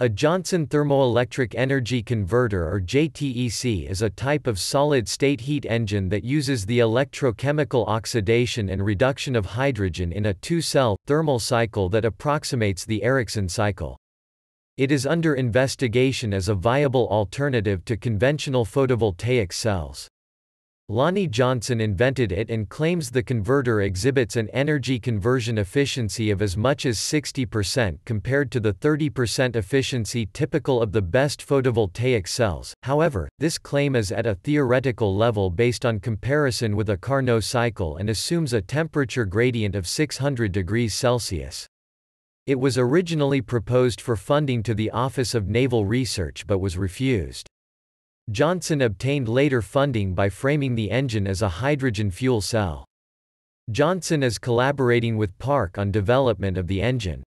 A Johnson Thermoelectric Energy Converter or JTEC is a type of solid-state heat engine that uses the electrochemical oxidation and reduction of hydrogen in a two-cell, thermal cycle that approximates the Ericsson cycle. It is under investigation as a viable alternative to conventional photovoltaic cells. Lonnie Johnson invented it and claims the converter exhibits an energy conversion efficiency of as much as 60% compared to the 30% efficiency typical of the best photovoltaic cells. However, this claim is at a theoretical level based on comparison with a Carnot cycle and assumes a temperature gradient of 600 degrees Celsius. It was originally proposed for funding to the Office of Naval Research but was refused. Johnson obtained later funding by framing the engine as a hydrogen fuel cell. Johnson is collaborating with PARC on development of the engine.